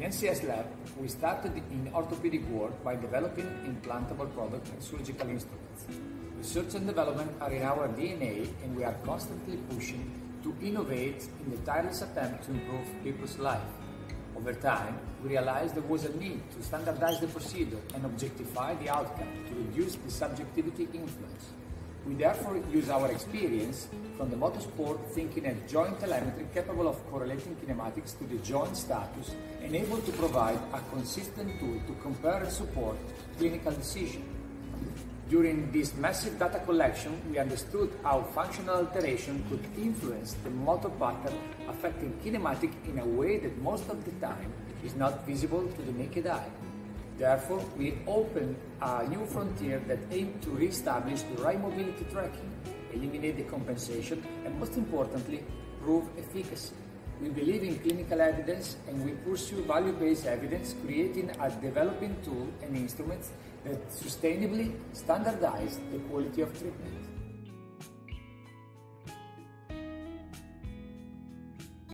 In NCS Lab, we started in orthopedic work by developing implantable products and surgical instruments. Research and development are in our DNA and we are constantly pushing to innovate in the tireless attempt to improve people's life. Over time, we realized there was a need to standardize the procedure and objectify the outcome to reduce the subjectivity influence. We therefore use our experience from the motorsport thinking a joint telemetry capable of correlating kinematics to the joint status and able to provide a consistent tool to compare and support clinical decision. During this massive data collection, we understood how functional alteration could influence the motor pattern affecting kinematic in a way that most of the time is not visible to the naked eye. Therefore, we open a new frontier that aims to re-establish the right mobility tracking, eliminate the compensation, and most importantly, prove efficacy. We believe in clinical evidence and we pursue value-based evidence, creating a developing tool and instruments that sustainably standardize the quality of treatment.